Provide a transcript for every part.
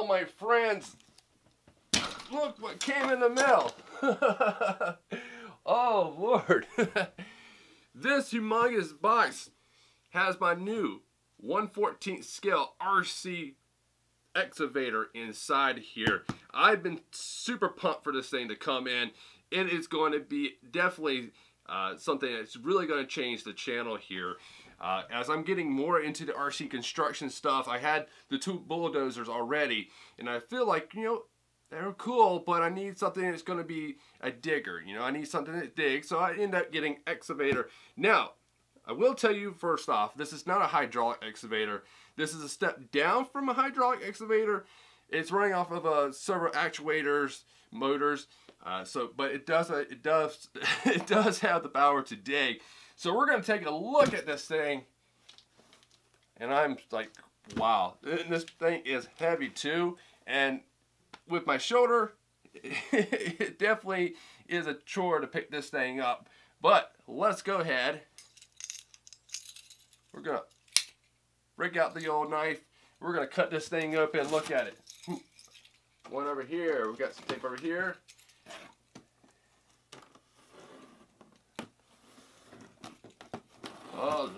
mail, my friends. Look what came in the mail. oh, Lord. this humongous box has my new 114th scale RC excavator inside here. I've been super pumped for this thing to come in. It is going to be definitely uh, something that's really going to change the channel here. Uh, as I'm getting more into the RC construction stuff, I had the two bulldozers already, and I feel like, you know, they're cool, but I need something that's going to be a digger. You know, I need something that digs, so I end up getting excavator. Now, I will tell you first off, this is not a hydraulic excavator. This is a step down from a hydraulic excavator. It's running off of a servo actuators, motors. Uh, so, but it does, uh, it does, it does have the power to dig. So we're going to take a look at this thing, and I'm like, wow, this thing is heavy too. And with my shoulder, it definitely is a chore to pick this thing up. But let's go ahead. We're gonna break out the old knife. We're gonna cut this thing up and Look at it. Hmm. One over here. We've got some tape over here. Oh.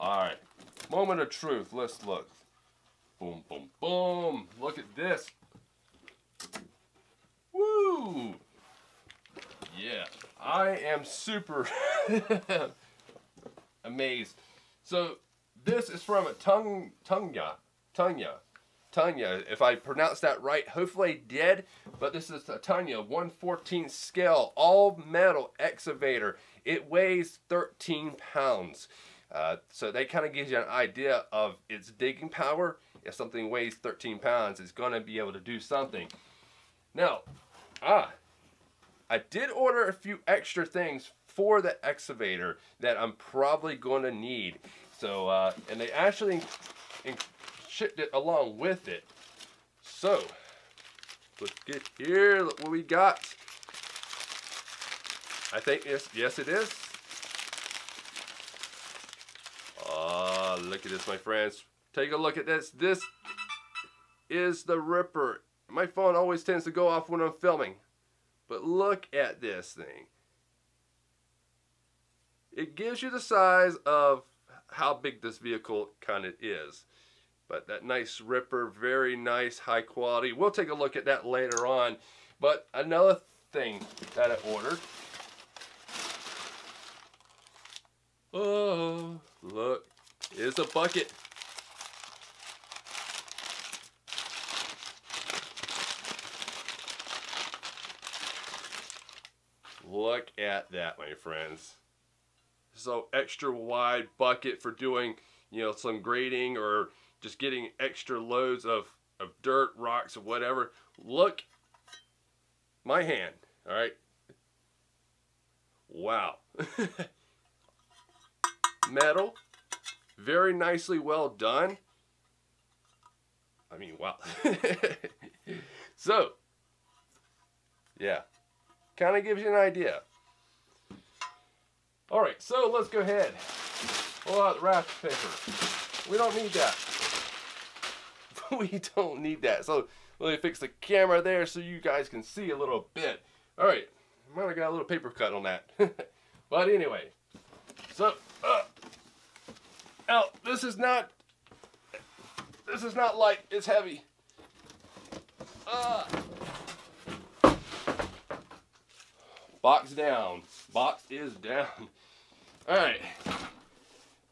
Alright. Moment of truth. Let's look. Boom, boom, boom. Look at this. Woo! Yeah. I am super amazed. So, this is from a Tung, Tungya. Tungya. Tanya, if I pronounce that right, hopefully I did, but this is a Tanya 114 scale, all metal excavator. It weighs 13 pounds. Uh, so that kind of gives you an idea of its digging power. If something weighs 13 pounds, it's going to be able to do something. Now, ah, I did order a few extra things for the excavator that I'm probably going to need. So, uh, and they actually shipped it along with it. So, let's get here. Look what we got. I think yes, yes it is. Oh, look at this, my friends. Take a look at this. This is the Ripper. My phone always tends to go off when I'm filming. But look at this thing. It gives you the size of how big this vehicle kind of is. But that nice Ripper, very nice, high quality. We'll take a look at that later on. But another thing that I ordered. Oh, look, it's a bucket. Look at that, my friends. So extra wide bucket for doing, you know, some grading or just getting extra loads of, of dirt, rocks, or whatever. Look, my hand, all right? Wow. Metal, very nicely well done. I mean, wow. so, yeah, kind of gives you an idea. All right, so let's go ahead. Pull out the wrap paper. We don't need that. we don't need that. So let me fix the camera there so you guys can see a little bit. All right, I might have got a little paper cut on that. but anyway, so, uh, now this is not, this is not light, it's heavy. Uh, box down, box is down. All right,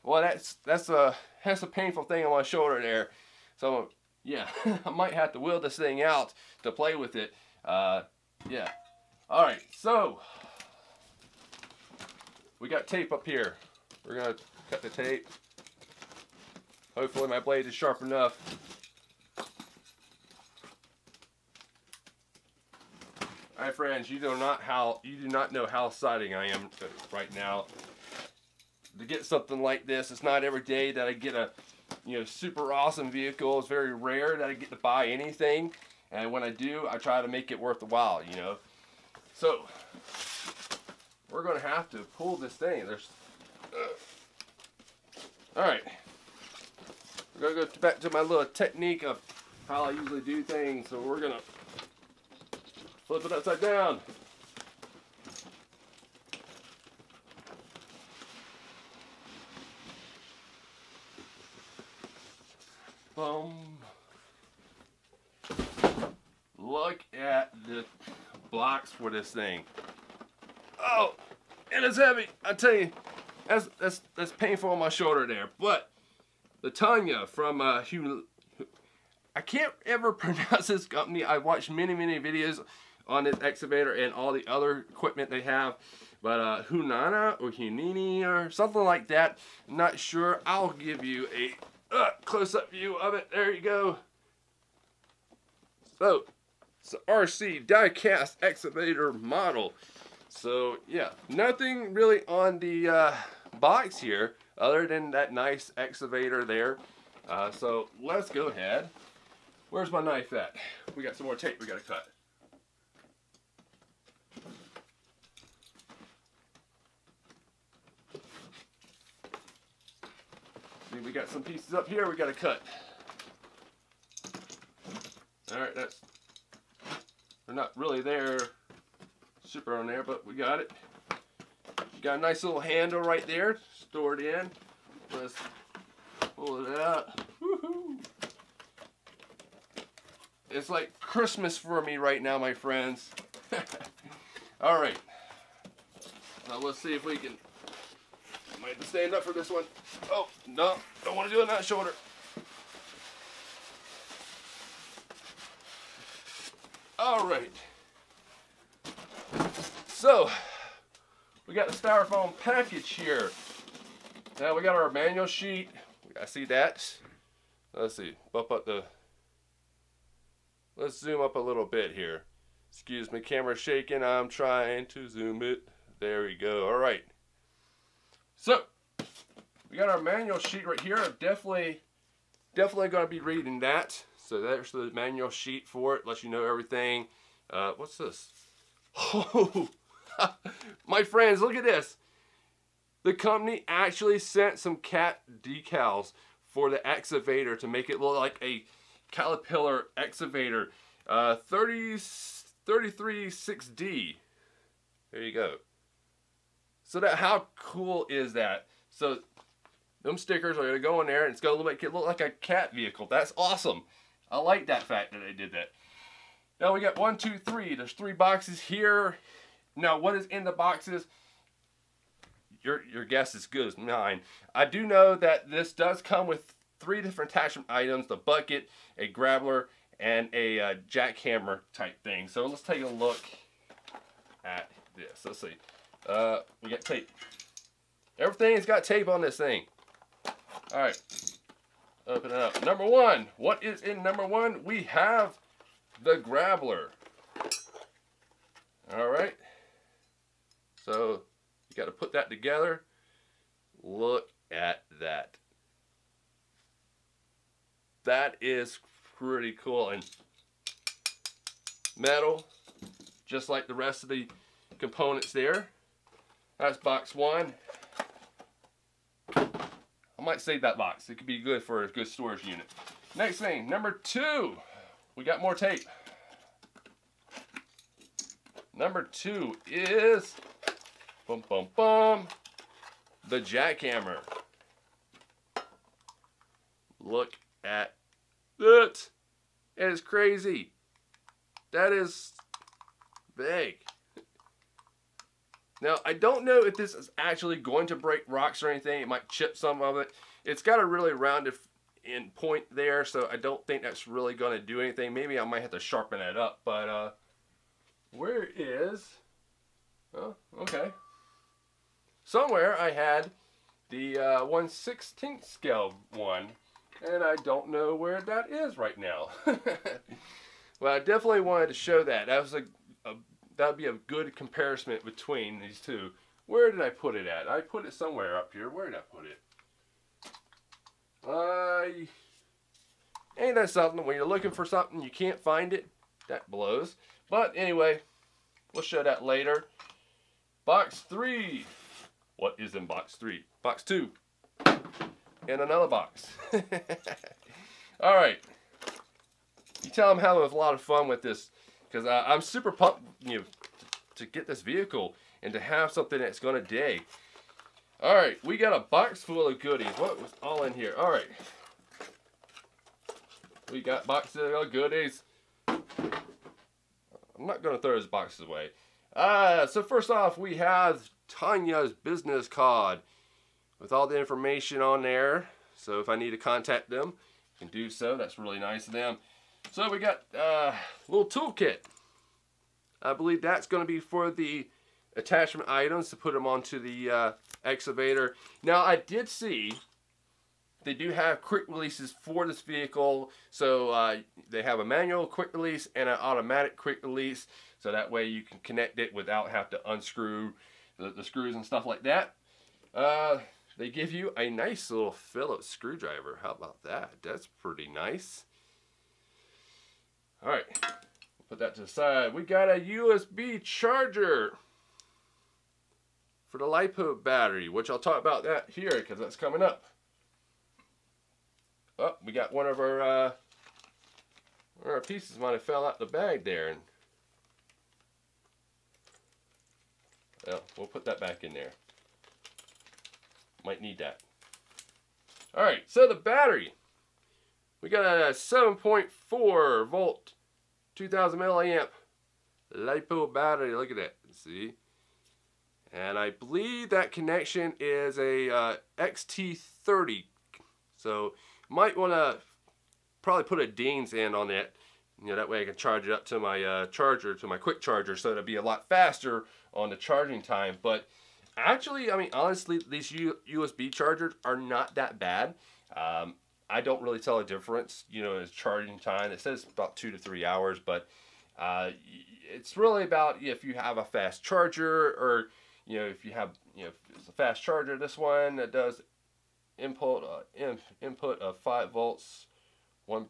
well that's, that's a, that's a painful thing on my shoulder there. So yeah, I might have to wheel this thing out to play with it. Uh, yeah. All right, so we got tape up here. We're gonna cut the tape. Hopefully my blade is sharp enough. All right, friends, you do not how you do not know how exciting I am right now to get something like this. It's not every day that I get a you know, super awesome vehicle. It's very rare that I get to buy anything. And when I do, I try to make it worth the while, you know. So, we're going to have to pull this thing. There's, uh, Alright. We're going to go back to my little technique of how I usually do things. So we're going to flip it upside down. Look at the blocks for this thing. Oh, and it's heavy. I tell you, that's that's that's painful on my shoulder there. But the Tanya from uh, Hugh, I can't ever pronounce this company. I watched many many videos on this excavator and all the other equipment they have. But uh, Hunana or Hunini or something like that. Not sure. I'll give you a uh, close-up view of it. There you go. So, it's the RC die-cast excavator model. So, yeah, nothing really on the uh, box here other than that nice excavator there. Uh, so, let's go ahead. Where's my knife at? We got some more tape we got to cut. See, we got some pieces up here we got to cut. Alright, that's... They're not really there super on there, but we got it. Got a nice little handle right there, stored in. Let's pull it out. It's like Christmas for me right now, my friends. Alright. Now let's see if we can I might stand up for this one. Oh, no, don't want to do it on that shoulder. All right. So, we got the styrofoam package here. Now we got our manual sheet. I see that. Let's see, bump up the, let's zoom up a little bit here. Excuse me, camera shaking. I'm trying to zoom it. There we go. All right. So, we got our manual sheet right here. Definitely, definitely going to be reading that. So there's the manual sheet for it. Lets you know everything. Uh, what's this? Oh, my friends, look at this. The company actually sent some cat decals for the excavator to make it look like a Caterpillar excavator. Uh, 30, 33 6D. There you go. So that how cool is that? So them stickers are gonna go in there and it's gonna make it look like a cat vehicle. That's awesome. I like that fact that they did that. Now we got one, two, three. There's three boxes here. Now what is in the boxes? Your, your guess is good as mine. I do know that this does come with three different attachment items. The bucket, a grabbler, and a uh, jackhammer type thing. So let's take a look at this. Let's see. Uh, we got tape. Everything's got tape on this thing. All right, open it up. Number one, what is in number one? We have the Grabbler. All right, so you got to put that together. Look at that. That is pretty cool and metal, just like the rest of the components there. That's box one. I might save that box. It could be good for a good storage unit. Next thing, number two. We got more tape. Number two is, bum bum bum, the jackhammer. Look at that. It is crazy. That is big. Now, I don't know if this is actually going to break rocks or anything. It might chip some of it. It's got a really rounded in point there, so I don't think that's really going to do anything. Maybe I might have to sharpen that up, but uh, where is... Oh, okay. Somewhere I had the uh, 1 16th scale one, and I don't know where that is right now. well, I definitely wanted to show that. That was a, a that would be a good comparison between these two. Where did I put it at? I put it somewhere up here. Where did I put it? Uh, ain't that something when you're looking for something you can't find it that blows but anyway we'll show that later box three what is in box three box two And another box. All right. You tell them having a lot of fun with this because uh, I'm super pumped you know, to get this vehicle and to have something that's going to dig. All right, we got a box full of goodies. What was all in here? All right. We got boxes of goodies. I'm not going to throw those boxes away. Uh, so first off, we have Tanya's business card with all the information on there. So if I need to contact them, I can do so. That's really nice of them. So we got a uh, little toolkit. I believe that's going to be for the attachment items to put them onto the uh, excavator. Now I did see they do have quick releases for this vehicle. So uh, they have a manual quick release and an automatic quick release. So that way you can connect it without have to unscrew the, the screws and stuff like that. Uh, they give you a nice little Phillips screwdriver. How about that? That's pretty nice. All right, put that to the side. We got a USB charger for the LiPo battery, which I'll talk about that here because that's coming up. Oh, we got one of our, uh, one of our pieces might have fell out the bag there. and Well, we'll put that back in there. Might need that. Alright, so the battery. We got a 7.4 volt, 2000 milliamp LiPo battery. Look at that. See? And I believe that connection is a uh, XT30. So might want to probably put a Dean's end on it. You know, that way I can charge it up to my uh, charger, to my quick charger, so it'll be a lot faster on the charging time. But actually, I mean, honestly, these U USB chargers are not that bad. Um, I don't really tell a difference, you know, as charging time. It says about two to three hours, but uh, it's really about if you have a fast charger or, you know, if you have, you know, it's a fast charger, this one that does input uh, in, input of 5 volts 1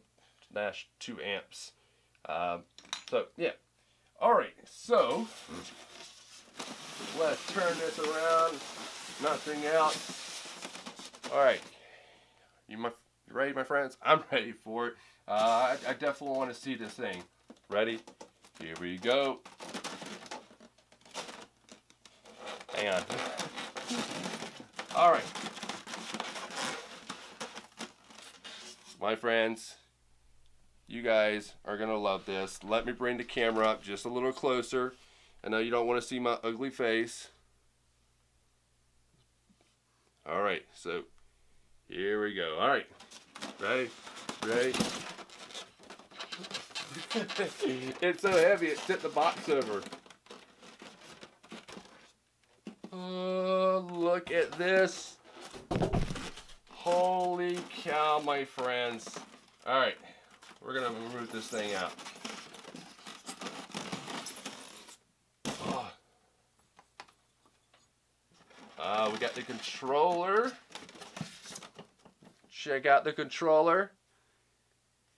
dash 2 amps. Um, so yeah. Alright so let's turn this around nothing else alright you my ready my friends I'm ready for it uh, I, I definitely want to see this thing ready here we go hang on alright my friends, you guys are going to love this. Let me bring the camera up just a little closer. I know you don't want to see my ugly face. All right, so here we go. All right, ready? Ready? it's so heavy, it tipped the box over. Oh, look at this. Holy cow, my friends. All right, we're gonna move this thing out. Uh, we got the controller. Check out the controller.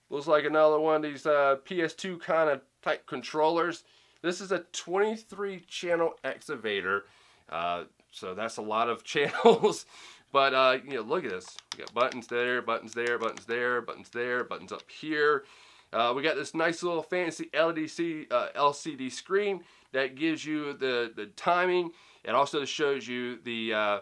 Looks like another one of these uh, PS2 kind of type controllers. This is a 23 channel excavator. Uh, so that's a lot of channels. But, uh, you know, look at this. We got buttons there, buttons there, buttons there, buttons there, buttons up here. Uh, we got this nice little fancy LDC, uh, LCD screen that gives you the, the timing. It also shows you the, uh,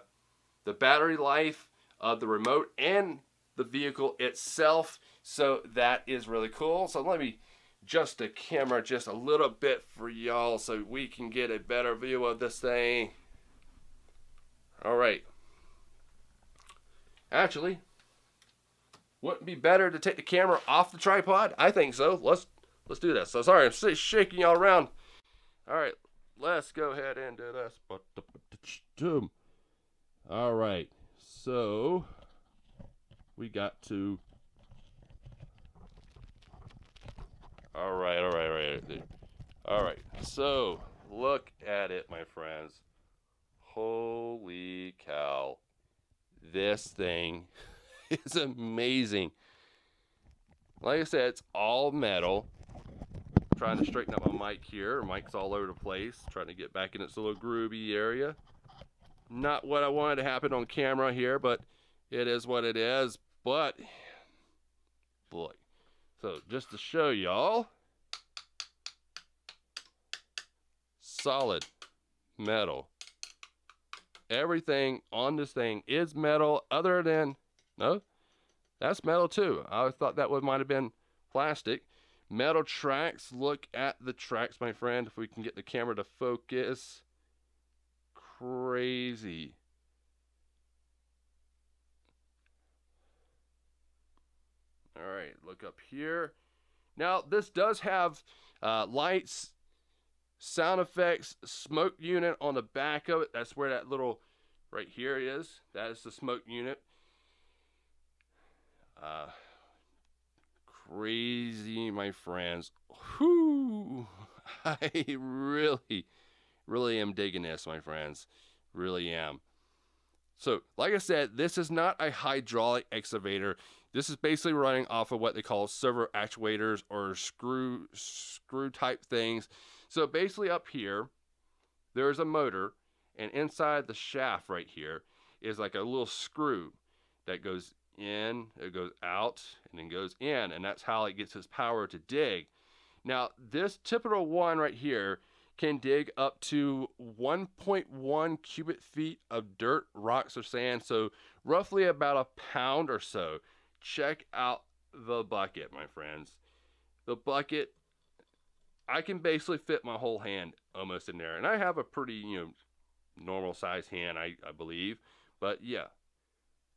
the battery life of the remote and the vehicle itself. So that is really cool. So let me adjust the camera just a little bit for y'all so we can get a better view of this thing. All right. Actually, wouldn't be better to take the camera off the tripod? I think so. Let's let's do this. So sorry, I'm shaking y'all around. All right, let's go ahead and do this. All right, so we got to. All right, all right, all right, all right. So look at it, my friends. Holy cow! This thing is amazing. Like I said, it's all metal. I'm trying to straighten up my mic here. Mic's all over the place. Trying to get back in its little groovy area. Not what I wanted to happen on camera here, but it is what it is. But, boy. So, just to show y'all, solid metal. Everything on this thing is metal other than, no, that's metal too. I thought that would might have been plastic. Metal tracks. Look at the tracks, my friend. If we can get the camera to focus. Crazy. All right, look up here. Now, this does have uh, lights, sound effects, smoke unit on the back of it. That's where that little, right here is. That is the smoke unit. Uh, crazy, my friends. Whoo! I really, really am digging this, my friends. Really am. So, like I said, this is not a hydraulic excavator. This is basically running off of what they call servo actuators or screw screw type things. So basically up here, there's a motor, and inside the shaft right here is like a little screw that goes in, it goes out, and then goes in, and that's how it gets its power to dig. Now, this typical one right here can dig up to 1.1 cubic feet of dirt, rocks, or sand, so roughly about a pound or so. Check out the bucket, my friends. The bucket, I can basically fit my whole hand almost in there, and I have a pretty, you know, normal size hand, I, I believe, but yeah.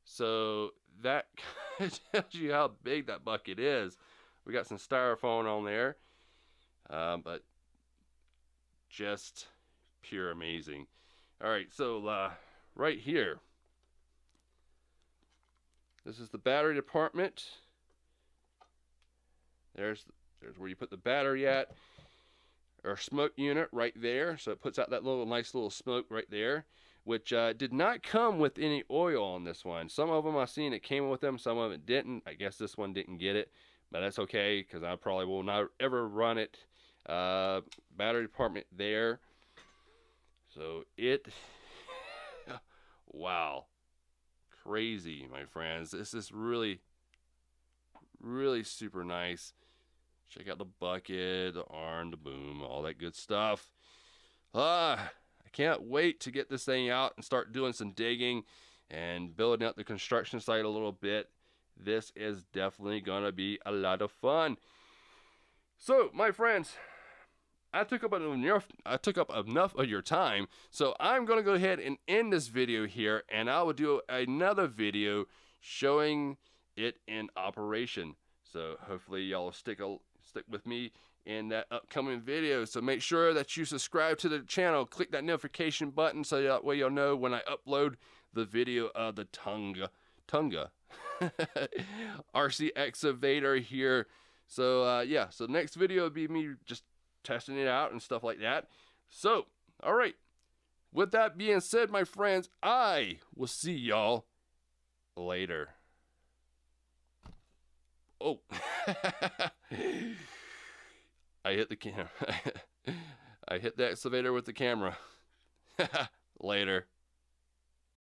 So that tells you how big that bucket is. We got some styrofoam on there, um, but just pure amazing. All right, so uh, right here, this is the battery department. There's there's where you put the battery at. Our smoke unit right there, so it puts out that little nice little smoke right there which uh, did not come with any oil on this one. Some of them I've seen it came with them, some of it didn't. I guess this one didn't get it, but that's okay because I probably will not ever run it. Uh, battery department there. So it, wow, crazy, my friends. This is really, really super nice. Check out the bucket, the arm, the boom, all that good stuff. Ah, I can't wait to get this thing out and start doing some digging and building up the construction site a little bit. This is definitely going to be a lot of fun. So, my friends, I took up enough I took up enough of your time. So, I'm going to go ahead and end this video here and I will do another video showing it in operation. So, hopefully y'all stick a, stick with me in that upcoming video. So make sure that you subscribe to the channel. Click that notification button so that way you'll know when I upload the video of the Tunga. Tunga. RC excavator here. So uh, yeah, so next video will be me just testing it out and stuff like that. So, all right. With that being said, my friends, I will see y'all later. Oh. I hit the camera. I hit the excavator with the camera. Later.